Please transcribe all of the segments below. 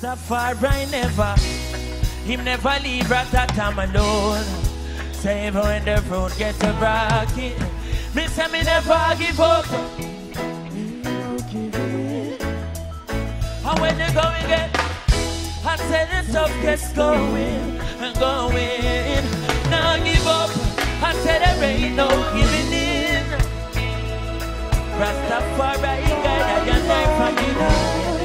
Rastafari never, him never leave Rototom alone. Say even when the road gets a rocky, me say me never give up. And when the going get, I say the stuff gets going and going. Now give up. I say there ain't no giving in. Rastafari guide I and I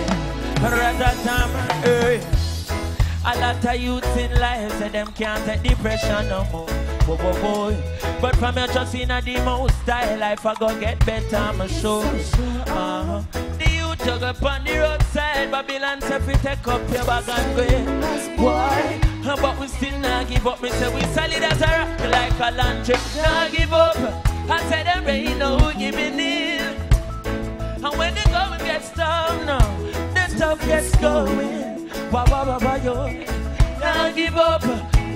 A lot of youths in life say them can't take depression no more. Boy, boy. But from your trust in a demo style life, I go get better, I'm sure. Uh-huh. The youth jug up on the roadside, Babylon say fi take up your bag and go. Why? But we still not give up. Me say we solid as a rock like a lantern. Not give up. I say there ain't no giving in. And when the going gets tough now, the tough gets going. Yo. Not give up.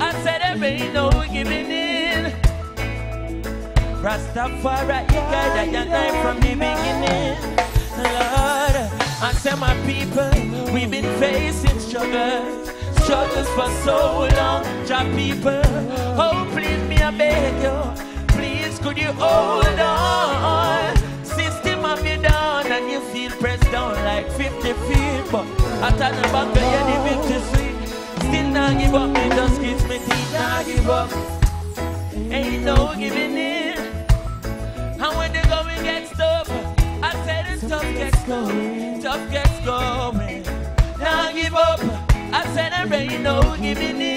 I said there ain't no giving in. Rastafari, you guide I and I from the beginning. Lord, I say my people, we've been facing struggles, struggles for so long. Job people, oh please me I beg you, please could you hold on? System of you down and you feel pressed down like 50 feet, but I turn the back to you the victory. Still not give up, me just kiss me teeth, not give up. Ain't no giving in. And when the going gets tough, I said the tough gets going, tough gets going. Now give up. I said there ain't no giving in.